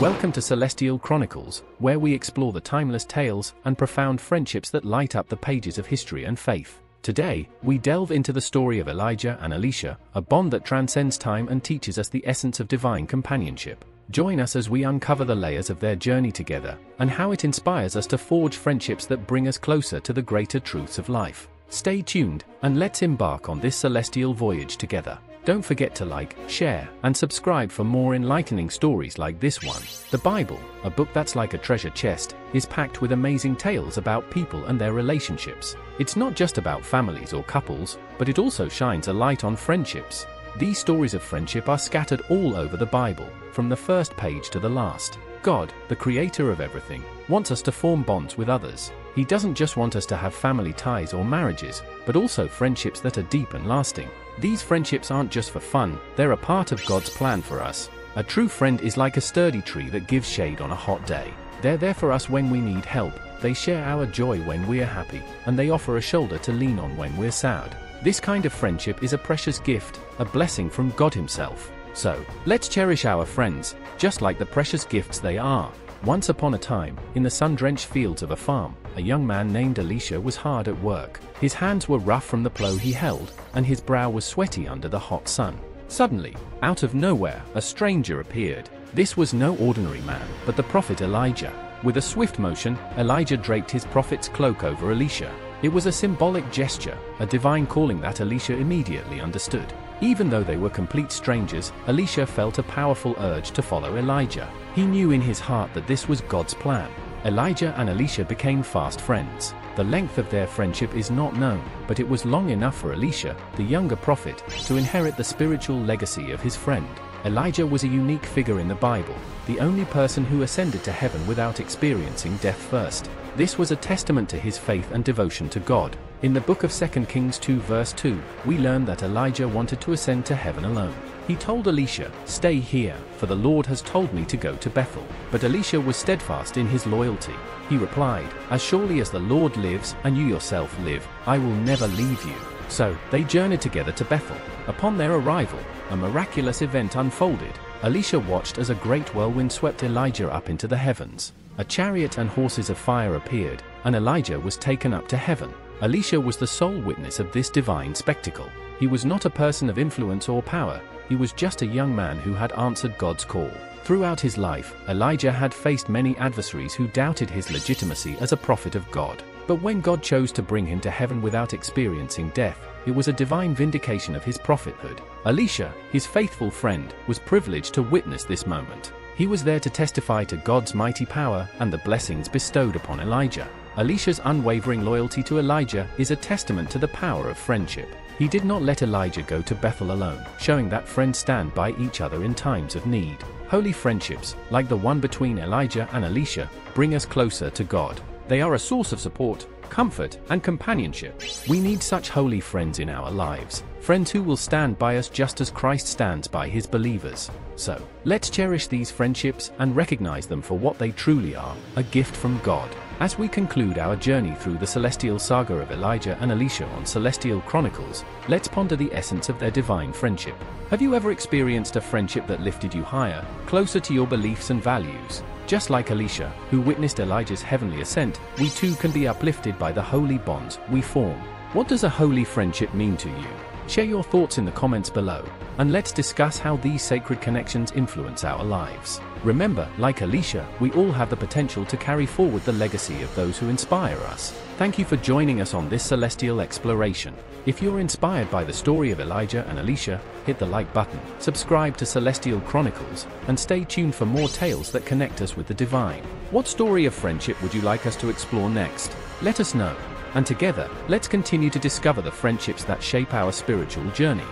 Welcome to Celestial Chronicles, where we explore the timeless tales and profound friendships that light up the pages of history and faith. Today, we delve into the story of Elijah and Elisha, a bond that transcends time and teaches us the essence of divine companionship. Join us as we uncover the layers of their journey together and how it inspires us to forge friendships that bring us closer to the greater truths of life. Stay tuned and let's embark on this celestial voyage together. Don't forget to like, share, and subscribe for more enlightening stories like this one. The Bible, a book that's like a treasure chest, is packed with amazing tales about people and their relationships. It's not just about families or couples, but it also shines a light on friendships. These stories of friendship are scattered all over the Bible, from the first page to the last. God, the creator of everything, wants us to form bonds with others. He doesn't just want us to have family ties or marriages, but also friendships that are deep and lasting. These friendships aren't just for fun, they're a part of God's plan for us. A true friend is like a sturdy tree that gives shade on a hot day. They're there for us when we need help, they share our joy when we're happy, and they offer a shoulder to lean on when we're sad. This kind of friendship is a precious gift, a blessing from God Himself. So, let's cherish our friends, just like the precious gifts they are. Once upon a time, in the sun-drenched fields of a farm, a young man named Elisha was hard at work. His hands were rough from the plow he held, and his brow was sweaty under the hot sun. Suddenly, out of nowhere, a stranger appeared. This was no ordinary man, but the prophet Elijah. With a swift motion, Elijah draped his prophet's cloak over Elisha. It was a symbolic gesture, a divine calling that Elisha immediately understood. Even though they were complete strangers, Elisha felt a powerful urge to follow Elijah. He knew in his heart that this was God's plan. Elijah and Elisha became fast friends. The length of their friendship is not known, but it was long enough for Elisha, the younger prophet, to inherit the spiritual legacy of his friend. Elijah was a unique figure in the Bible, the only person who ascended to heaven without experiencing death first. This was a testament to his faith and devotion to God. In the book of 2 Kings 2 verse 2, we learn that Elijah wanted to ascend to heaven alone. He told Elisha, Stay here, for the Lord has told me to go to Bethel. But Elisha was steadfast in his loyalty. He replied, As surely as the Lord lives, and you yourself live, I will never leave you. So, they journeyed together to Bethel. Upon their arrival, a miraculous event unfolded. Elisha watched as a great whirlwind swept Elijah up into the heavens. A chariot and horses of fire appeared, and Elijah was taken up to heaven. Elisha was the sole witness of this divine spectacle. He was not a person of influence or power, he was just a young man who had answered God's call. Throughout his life, Elijah had faced many adversaries who doubted his legitimacy as a prophet of God. But when God chose to bring him to heaven without experiencing death, it was a divine vindication of his prophethood. Elisha, his faithful friend, was privileged to witness this moment. He was there to testify to God's mighty power and the blessings bestowed upon Elijah. Elisha's unwavering loyalty to Elijah is a testament to the power of friendship. He did not let Elijah go to Bethel alone, showing that friends stand by each other in times of need. Holy friendships, like the one between Elijah and Elisha, bring us closer to God. They are a source of support, comfort, and companionship. We need such holy friends in our lives, friends who will stand by us just as Christ stands by his believers. So, let's cherish these friendships and recognize them for what they truly are, a gift from God. As we conclude our journey through the celestial saga of Elijah and Elisha on Celestial Chronicles, let's ponder the essence of their divine friendship. Have you ever experienced a friendship that lifted you higher, closer to your beliefs and values? Just like Elisha, who witnessed Elijah's heavenly ascent, we too can be uplifted by the holy bonds we form. What does a holy friendship mean to you? Share your thoughts in the comments below, and let's discuss how these sacred connections influence our lives. Remember, like Elisha, we all have the potential to carry forward the legacy of those who inspire us. Thank you for joining us on this celestial exploration. If you're inspired by the story of Elijah and Elisha, hit the like button, subscribe to Celestial Chronicles, and stay tuned for more tales that connect us with the divine. What story of friendship would you like us to explore next? Let us know. And together, let's continue to discover the friendships that shape our spiritual journey.